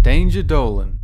Danger Dolan.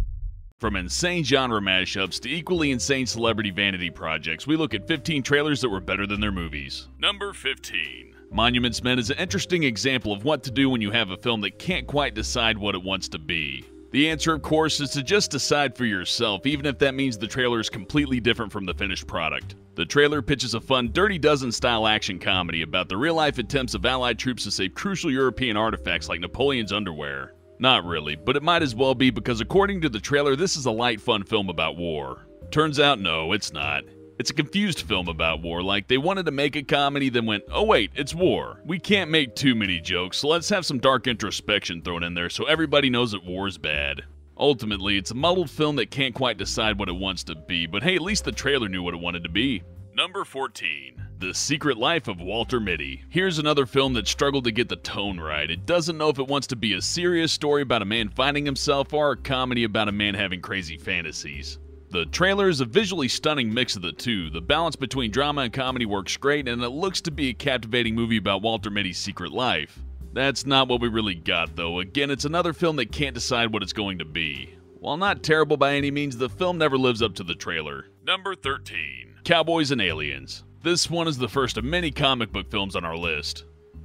From insane genre mashups to equally insane celebrity vanity projects, we look at 15 trailers that were better than their movies. Number 15. Monuments Men is an interesting example of what to do when you have a film that can't quite decide what it wants to be. The answer, of course, is to just decide for yourself, even if that means the trailer is completely different from the finished product. The trailer pitches a fun Dirty Dozen style action comedy about the real life attempts of Allied troops to save crucial European artifacts like Napoleon's underwear. Not really, but it might as well be because according to the trailer, this is a light, fun film about war. Turns out, no, it's not. It's a confused film about war, like they wanted to make a comedy, then went, oh wait, it's war. We can't make too many jokes, so let's have some dark introspection thrown in there so everybody knows that war's bad. Ultimately, it's a muddled film that can't quite decide what it wants to be, but hey, at least the trailer knew what it wanted to be. Number 14. The Secret Life of Walter Mitty. Here's another film that struggled to get the tone right. It doesn't know if it wants to be a serious story about a man finding himself or a comedy about a man having crazy fantasies. The trailer is a visually stunning mix of the two. The balance between drama and comedy works great, and it looks to be a captivating movie about Walter Mitty's secret life. That's not what we really got, though. Again, it's another film that can't decide what it's going to be. While not terrible by any means, the film never lives up to the trailer. Number 13 Cowboys and Aliens. This one is the first of many comic book films on our list.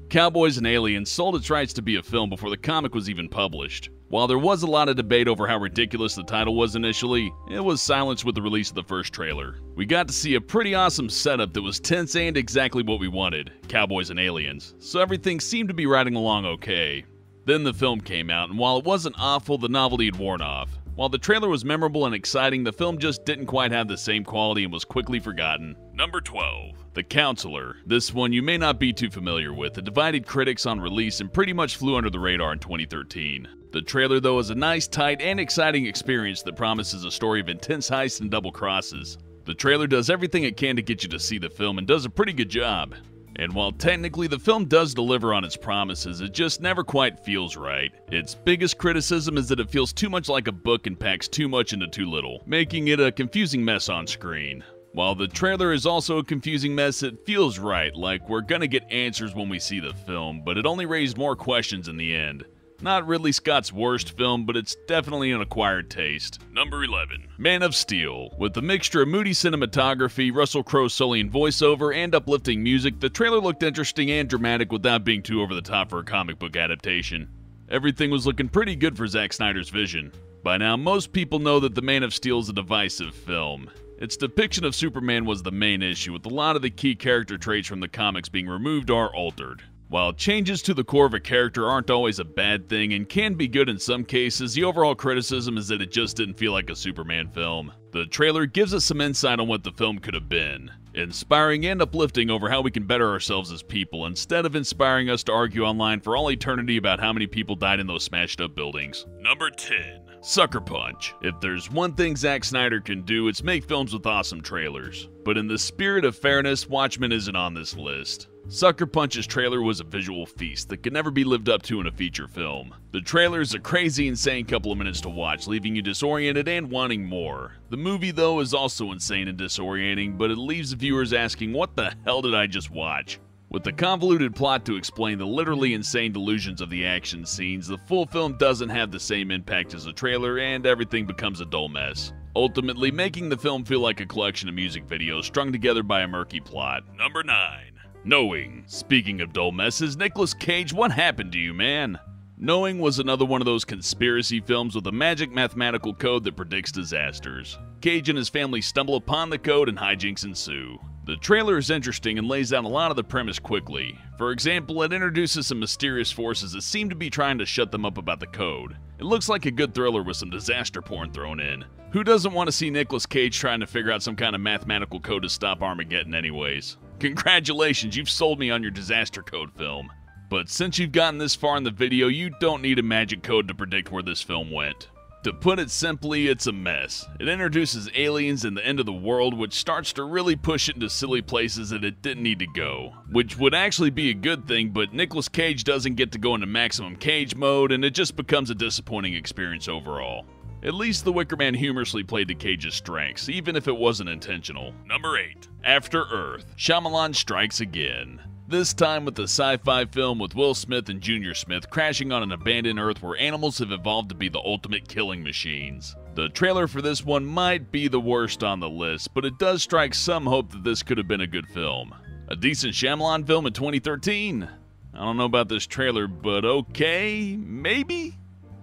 Cowboys and Aliens sold its rights to be a film before the comic was even published. While there was a lot of debate over how ridiculous the title was initially, it was silenced with the release of the first trailer. We got to see a pretty awesome setup that was tense and exactly what we wanted Cowboys and Aliens, so everything seemed to be riding along okay. Then the film came out, and while it wasn't awful, the novelty had worn off. While the trailer was memorable and exciting, the film just didn't quite have the same quality and was quickly forgotten. Number 12. The Counselor. This one you may not be too familiar with. It divided critics on release and pretty much flew under the radar in 2013. The trailer, though, is a nice, tight, and exciting experience that promises a story of intense heists and double crosses. The trailer does everything it can to get you to see the film and does a pretty good job. And while technically the film does deliver on its promises, it just never quite feels right. Its biggest criticism is that it feels too much like a book and packs too much into too little, making it a confusing mess on screen. While the trailer is also a confusing mess, it feels right, like we're gonna get answers when we see the film, but it only raised more questions in the end. Not Ridley Scott's worst film, but it's definitely an acquired taste. Number 11. Man of Steel. With the mixture of moody cinematography, Russell Crowe's sullying voiceover, and uplifting music, the trailer looked interesting and dramatic without being too over the top for a comic book adaptation. Everything was looking pretty good for Zack Snyder's vision. By now, most people know that The Man of Steel is a divisive film. Its depiction of Superman was the main issue, with a lot of the key character traits from the comics being removed or altered. While changes to the core of a character aren't always a bad thing and can be good in some cases, the overall criticism is that it just didn't feel like a Superman film. The trailer gives us some insight on what the film could have been, inspiring and uplifting over how we can better ourselves as people, instead of inspiring us to argue online for all eternity about how many people died in those smashed up buildings. Number 10. Sucker Punch. If there's one thing Zack Snyder can do, it's make films with awesome trailers. But in the spirit of fairness, Watchmen isn't on this list. Sucker Punch's trailer was a visual feast that could never be lived up to in a feature film. The trailer is a crazy, insane couple of minutes to watch, leaving you disoriented and wanting more. The movie, though, is also insane and disorienting, but it leaves viewers asking, what the hell did I just watch? With the convoluted plot to explain the literally insane delusions of the action scenes, the full film doesn't have the same impact as the trailer, and everything becomes a dull mess. Ultimately, making the film feel like a collection of music videos strung together by a murky plot. Number 9. Knowing. Speaking of dull messes, Nicolas Cage, what happened to you, man? Knowing was another one of those conspiracy films with a magic mathematical code that predicts disasters. Cage and his family stumble upon the code and hijinks ensue. The trailer is interesting and lays down a lot of the premise quickly. For example, it introduces some mysterious forces that seem to be trying to shut them up about the code. It looks like a good thriller with some disaster porn thrown in. Who doesn't want to see Nicolas Cage trying to figure out some kind of mathematical code to stop Armageddon anyways? Congratulations, you've sold me on your disaster code film. But since you've gotten this far in the video, you don't need a magic code to predict where this film went. To put it simply, it's a mess. It introduces aliens and the end of the world, which starts to really push it into silly places that it didn't need to go. Which would actually be a good thing, but Nicolas Cage doesn't get to go into maximum cage mode, and it just becomes a disappointing experience overall. At least the Wicker Man humorously played to Cage's strengths, even if it wasn't intentional. Number 8. After Earth. Shyamalan strikes again. This time with a sci fi film with Will Smith and Junior Smith crashing on an abandoned Earth where animals have evolved to be the ultimate killing machines. The trailer for this one might be the worst on the list, but it does strike some hope that this could have been a good film. A decent Shyamalan film in 2013? I don't know about this trailer, but okay, maybe?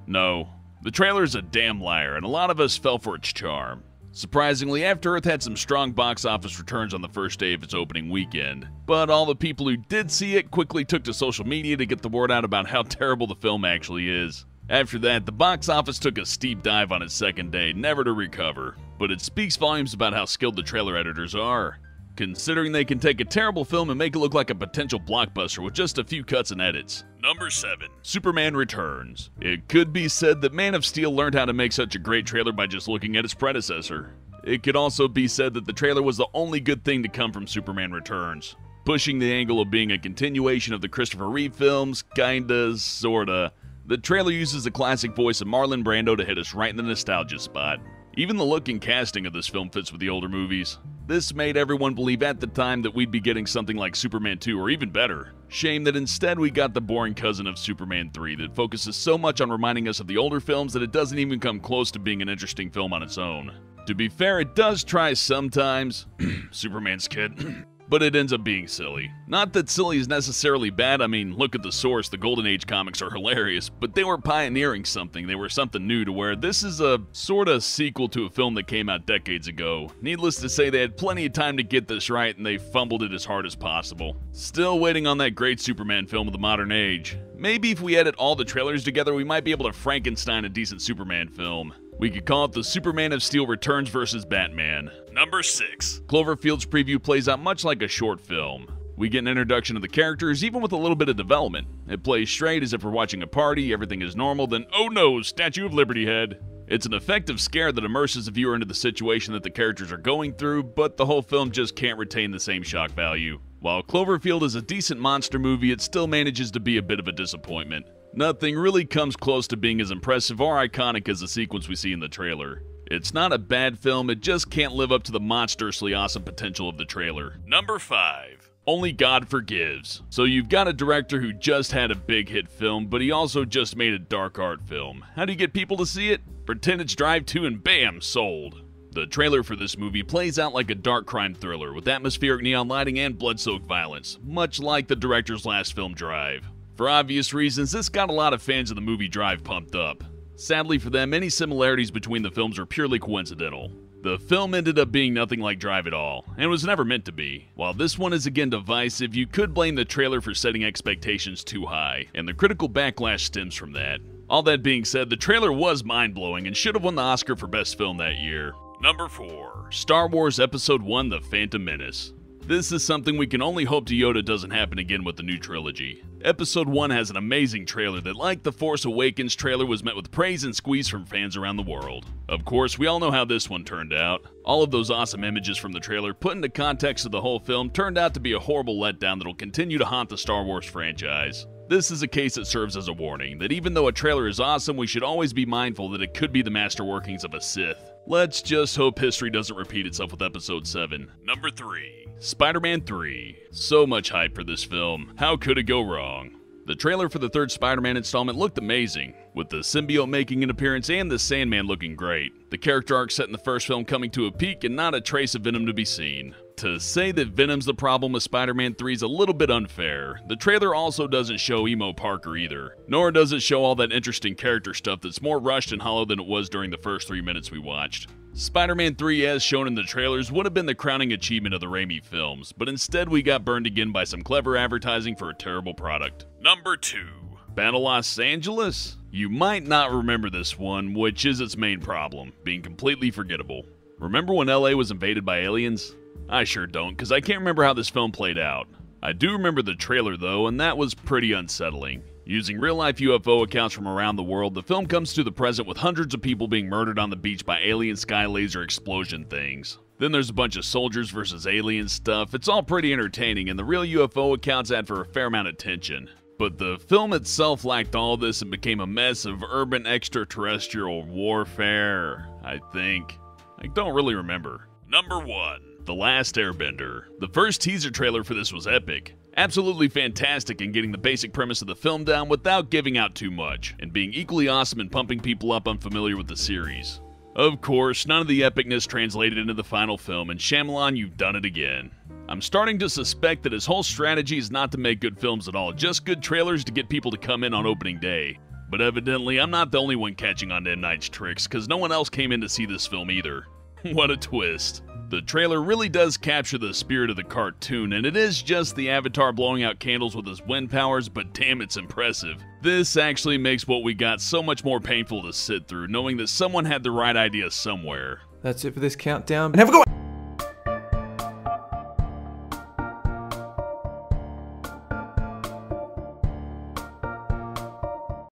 No. The trailer is a damn liar, and a lot of us fell for its charm. Surprisingly, After Earth had some strong box office returns on the first day of its opening weekend, but all the people who did see it quickly took to social media to get the word out about how terrible the film actually is. After that, the box office took a steep dive on its second day, never to recover, but it speaks volumes about how skilled the trailer editors are. Considering they can take a terrible film and make it look like a potential blockbuster with just a few cuts and edits. Number 7. Superman Returns. It could be said that Man of Steel learned how to make such a great trailer by just looking at its predecessor. It could also be said that the trailer was the only good thing to come from Superman Returns. Pushing the angle of being a continuation of the Christopher Reeve films, kinda, sorta. The trailer uses the classic voice of Marlon Brando to hit us right in the nostalgia spot. Even the look and casting of this film fits with the older movies. This made everyone believe at the time that we'd be getting something like Superman 2 or even better. Shame that instead we got the boring cousin of Superman 3 that focuses so much on reminding us of the older films that it doesn't even come close to being an interesting film on its own. To be fair, it does try sometimes. Superman's kid. but it ends up being silly. Not that silly is necessarily bad, I mean, look at the source, the Golden Age comics are hilarious, but they were pioneering something, they were something new to where this is a sort of sequel to a film that came out decades ago. Needless to say, they had plenty of time to get this right and they fumbled it as hard as possible. Still waiting on that great Superman film of the modern age. Maybe if we edit all the trailers together, we might be able to Frankenstein a decent Superman film. We could call it the Superman of Steel Returns versus Batman. Number 6. Cloverfield's preview plays out much like a short film. We get an introduction of the characters, even with a little bit of development. It plays straight as if we're watching a party, everything is normal, then oh no, Statue of Liberty head. It's an effective scare that immerses the viewer into the situation that the characters are going through, but the whole film just can't retain the same shock value. While Cloverfield is a decent monster movie, it still manages to be a bit of a disappointment. Nothing really comes close to being as impressive or iconic as the sequence we see in the trailer. It's not a bad film, it just can't live up to the monstrously awesome potential of the trailer. Number 5. Only God Forgives. So you've got a director who just had a big hit film, but he also just made a dark art film. How do you get people to see it? Pretend it's Drive 2 and bam, sold. The trailer for this movie plays out like a dark crime thriller with atmospheric neon lighting and blood soaked violence, much like the director's last film, Drive. For obvious reasons, this got a lot of fans of the movie Drive pumped up. Sadly for them, any similarities between the films are purely coincidental. The film ended up being nothing like Drive at all, and was never meant to be. While this one is again divisive, you could blame the trailer for setting expectations too high, and the critical backlash stems from that. All that being said, the trailer was mind blowing and should have won the Oscar for Best Film that year. Number 4 Star Wars Episode 1 The Phantom Menace. This is something we can only hope to Yoda doesn't happen again with the new trilogy. Episode 1 has an amazing trailer that, like the Force Awakens trailer, was met with praise and squeeze from fans around the world. Of course, we all know how this one turned out. All of those awesome images from the trailer, put into context of the whole film, turned out to be a horrible letdown that'll continue to haunt the Star Wars franchise. This is a case that serves as a warning that even though a trailer is awesome, we should always be mindful that it could be the master workings of a Sith. Let's just hope history doesn't repeat itself with episode 7. Number 3. Spider Man 3. So much hype for this film. How could it go wrong? The trailer for the third Spider Man installment looked amazing, with the symbiote making an appearance and the Sandman looking great. The character arc set in the first film coming to a peak and not a trace of Venom to be seen. To say that Venom's the problem with Spider Man 3 is a little bit unfair. The trailer also doesn't show Emo Parker either, nor does it show all that interesting character stuff that's more rushed and hollow than it was during the first three minutes we watched. Spider Man 3, as shown in the trailers, would have been the crowning achievement of the Raimi films, but instead we got burned again by some clever advertising for a terrible product. Number 2. Battle Los Angeles? You might not remember this one, which is its main problem, being completely forgettable. Remember when LA was invaded by aliens? I sure don't, because I can't remember how this film played out. I do remember the trailer though, and that was pretty unsettling. Using real life UFO accounts from around the world, the film comes to the present with hundreds of people being murdered on the beach by alien sky laser explosion things. Then there's a bunch of soldiers versus alien stuff. It's all pretty entertaining, and the real UFO accounts add for a fair amount of tension. But the film itself lacked all this and became a mess of urban extraterrestrial warfare, I think. I don't really remember. Number 1 The Last Airbender. The first teaser trailer for this was epic. Absolutely fantastic in getting the basic premise of the film down without giving out too much, and being equally awesome in pumping people up unfamiliar with the series. Of course, none of the epicness translated into the final film, and Shyamalan, you've done it again. I'm starting to suspect that his whole strategy is not to make good films at all, just good trailers to get people to come in on opening day. But evidently, I'm not the only one catching on to M. Night's tricks, because no one else came in to see this film either. what a twist. The trailer really does capture the spirit of the cartoon, and it is just the Avatar blowing out candles with his wind powers, but damn, it's impressive. This actually makes what we got so much more painful to sit through, knowing that someone had the right idea somewhere. That's it for this countdown. And have a good one!